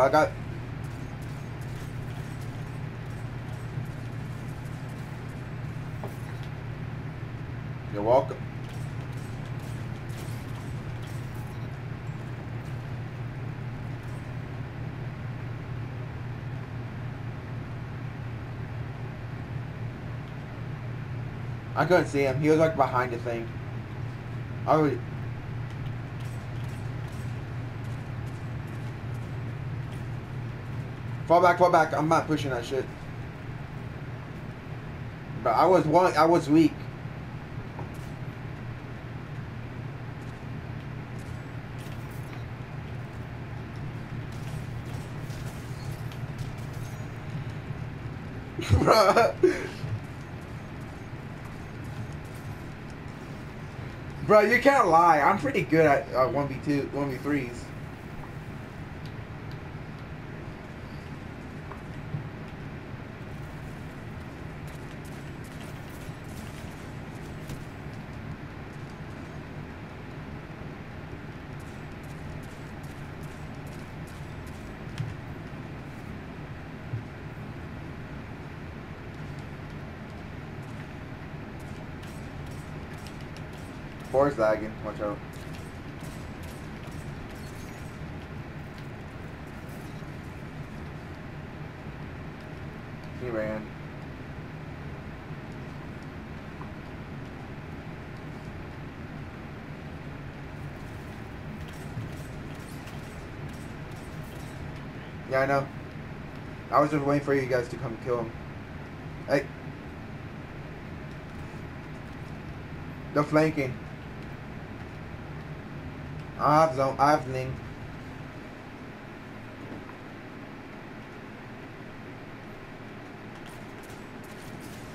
I got. You're welcome. I couldn't see him. He was like behind the thing. I was. Fall back, fall back. I'm not pushing that shit. But I was one. I was weak. Bro, you can't lie. I'm pretty good at uh, 1v2, 1v3s. Board's lagging. Watch out. He ran. Yeah, I know. I was just waiting for you guys to come kill him. Hey. They're flanking. I have have link.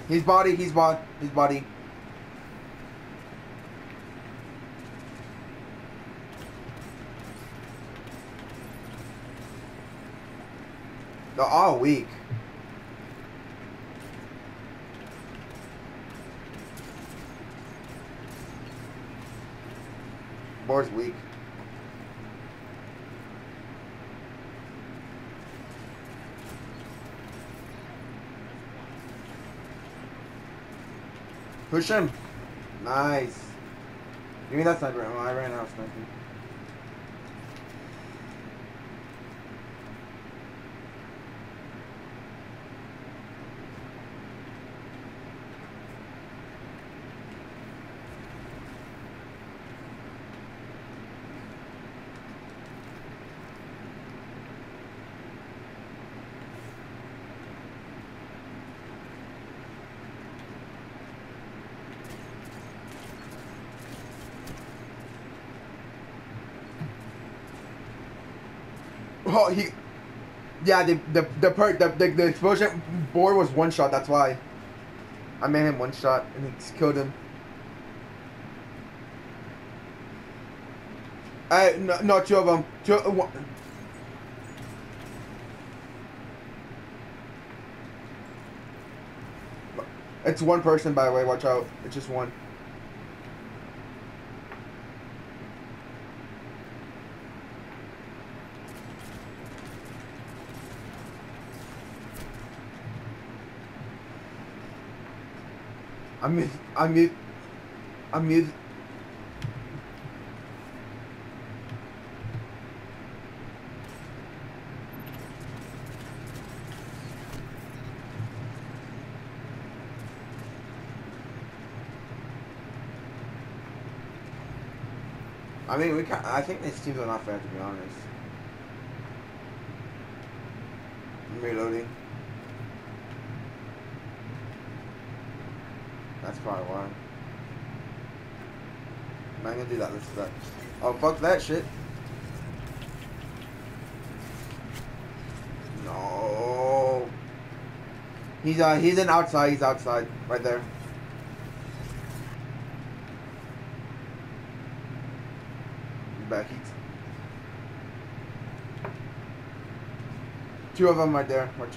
His body. His body. His body. They're all weak. Board's weak. Push him. Nice. Give me that sniper ammo. I ran out of sniping. Oh, he. Yeah, the the the per the, the the explosion board was one shot. That's why. I made him one shot and he killed him. I no, no two of them. Two. Uh, one. It's one person, by the way. Watch out. It's just one. I'm I'm I'm I mean, we can I think these teams are not fair to be honest. Reloading. That's probably why. I'm not gonna do that. Let's do that. Oh, fuck that shit. No. He's uh he's in outside. He's outside right there. Back. He's two of them right there. Watch.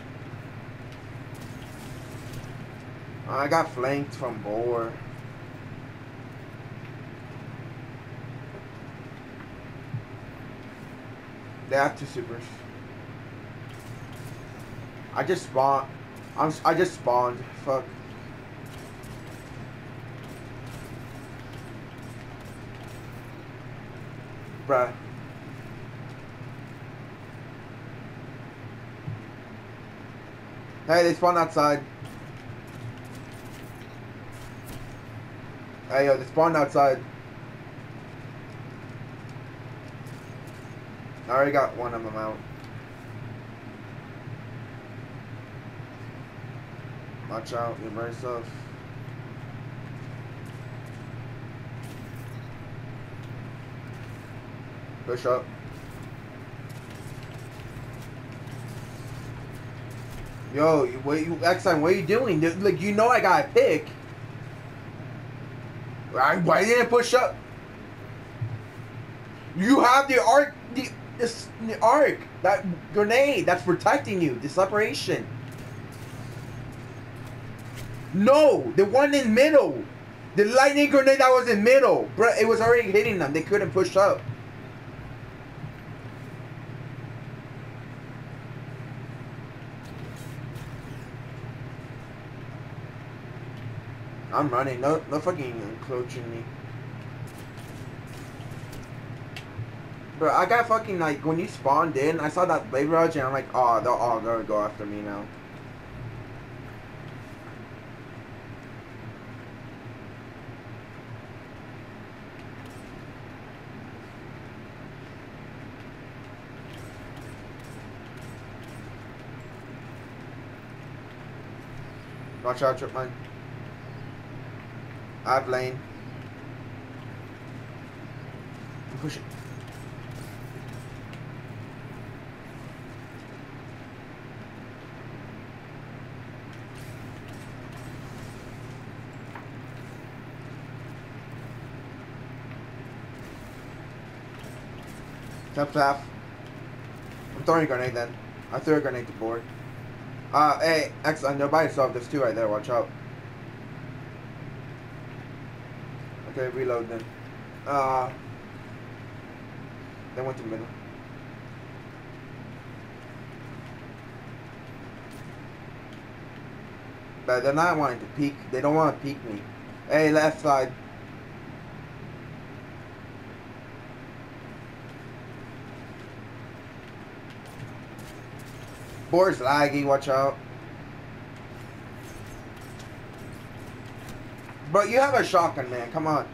I got flanked from Boar. They have two supers. I just spawned. I'm. I just spawned. Fuck. Bruh. Hey, they spawned outside. Hey, yo, they spawned outside. I already got one of them out. Watch out, you're very stuff. Push up. Yo, what you Exxon, what are you doing? Like you know I got a pick. Why, why didn't push up? You have the arc the, this, the arc that grenade that's protecting you. The separation. No, the one in middle. The lightning grenade that was in middle. Bro, it was already hitting them. They couldn't push up. I'm running. No, no fucking encroaching me. Bro, I got fucking like when you spawned in, I saw that blade rush and I'm like, oh, they're all gonna go after me now. Watch out, trip mine. I have lane. Push it. Tap tap. I'm throwing a grenade then. I threw a grenade to board. Uh, hey, X, on by yourself. There's two right there. Watch out. Okay, reload then. Uh, they went to middle. But they're not wanting to peek. They don't want to peek me. Hey, left side. Board's laggy, watch out. Bro, you have a shotgun, man. Come on.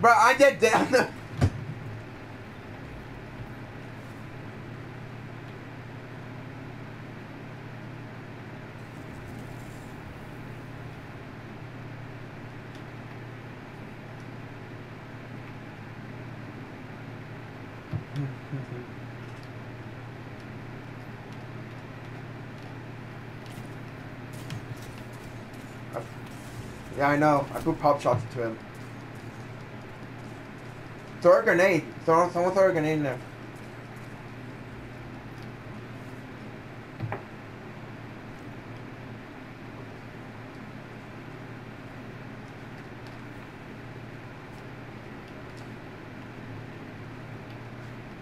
Bro, I did that. Yeah, I know. I put pop shots into him. Throw a grenade. Throw, someone throw a grenade in there.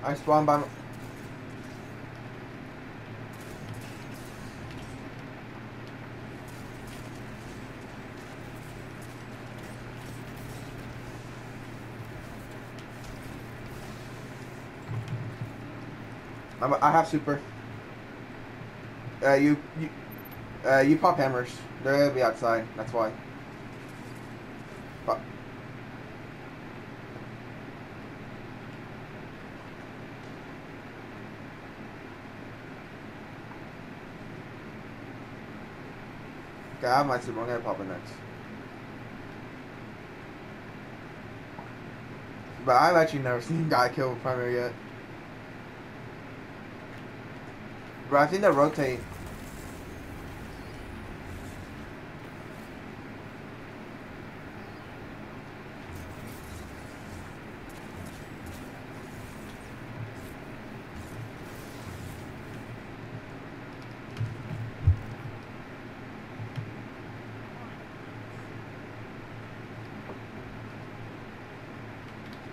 I spawned by I'm, I have super. Uh, you, you, uh, you pop hammers. Gonna be outside. That's why. Okay, I have my super. I'm gonna pop it next. But I've actually never seen guy kill a primary yet. Bro, I think they rotate.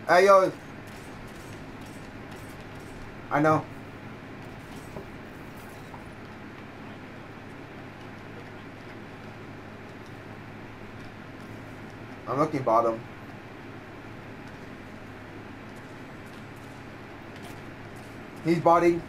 Hey, yo. I know. I'm looking bottom. He's body.